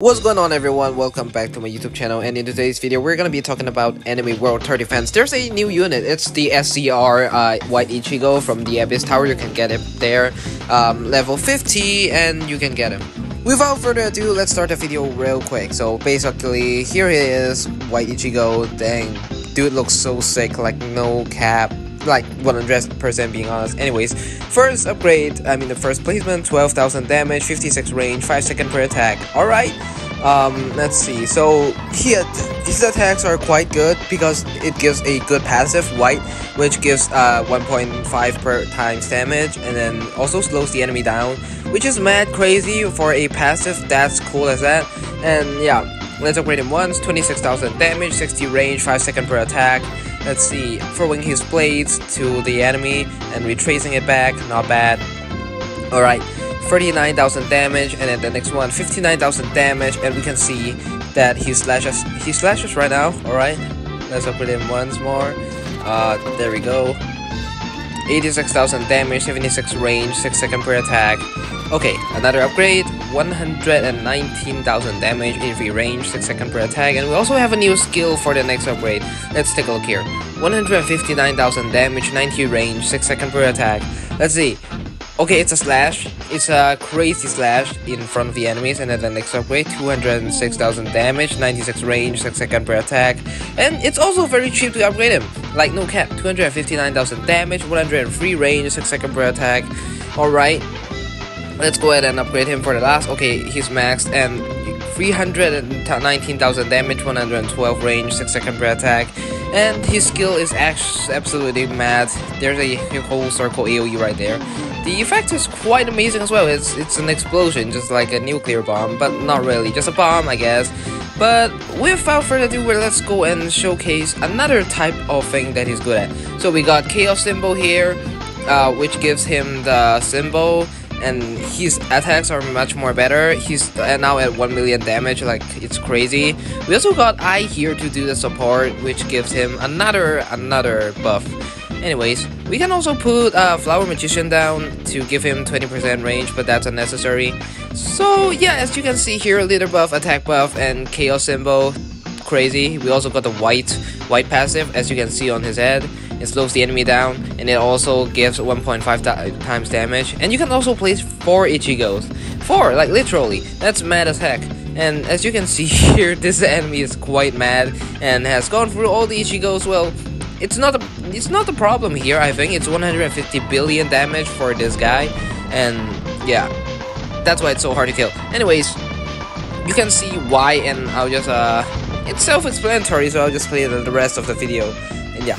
What's going on everyone, welcome back to my YouTube channel. And in today's video we're gonna be talking about Anime World Tower Defense. There's a new unit, it's the SCR uh, White Ichigo from the Abyss Tower, you can get it there, um, level 50 and you can get him. Without further ado, let's start the video real quick. So basically, here he is, White Ichigo, dang, dude looks so sick, like no cap, like 100% being honest. Anyways, first upgrade, I mean the first placement, 12,000 damage, 56 range, 5 second per attack. Alright, um, let's see. So here, his attacks are quite good because it gives a good passive, white, which gives uh, 1.5 per times damage and then also slows the enemy down, which is mad crazy for a passive that's cool as that. And yeah, let's upgrade him once, 26,000 damage, 60 range, 5 second per attack. Let's see, throwing his blades to the enemy and retracing it back, not bad. Alright, 39,000 damage, and then the next one, 59,000 damage, and we can see that he slashes, he slashes right now, alright. Let's upgrade him once more. Uh, there we go. 86,000 damage, 76 range, 6 second per attack. Okay, another upgrade, 119,000 damage, in free range, 6 second per attack, and we also have a new skill for the next upgrade. Let's take a look here. 159,000 damage, 90 range, 6 second per attack. Let's see. Okay, it's a slash. It's a crazy slash in front of the enemies, and then the next upgrade, 206,000 damage, 96 range, 6 second per attack, and it's also very cheap to upgrade him. Like no cap, 259,000 damage, 103 range, 6 second per attack. Alright, let's go ahead and upgrade him for the last. Okay, he's maxed, and 319,000 damage, 112 range, 6 second per attack, and his skill is absolutely mad. There's a whole circle AoE right there. The effect is quite amazing as well. It's it's an explosion, just like a nuclear bomb, but not really, just a bomb, I guess. But without further ado, let's go and showcase another type of thing that he's good at. So we got Chaos Symbol here, uh, which gives him the symbol, and his attacks are much more better. He's now at 1 million damage, like it's crazy. We also got I here to do the support, which gives him another another buff. Anyways, we can also put uh, Flower Magician down to give him 20% range, but that's unnecessary. So yeah, as you can see here, Leader buff, Attack buff, and Chaos Symbol, crazy. We also got the white, white passive, as you can see on his head. It slows the enemy down, and it also gives 1.5 times damage. And you can also place 4 Ichigos. 4, like literally. That's mad as heck. And as you can see here, this enemy is quite mad and has gone through all the Ichigos. Well, it's not a it's not the problem here. I think it's 150 billion damage for this guy, and yeah, that's why it's so hard to kill. Anyways, you can see why, and I'll just uh, it's self-explanatory, so I'll just play the, the rest of the video, and yeah.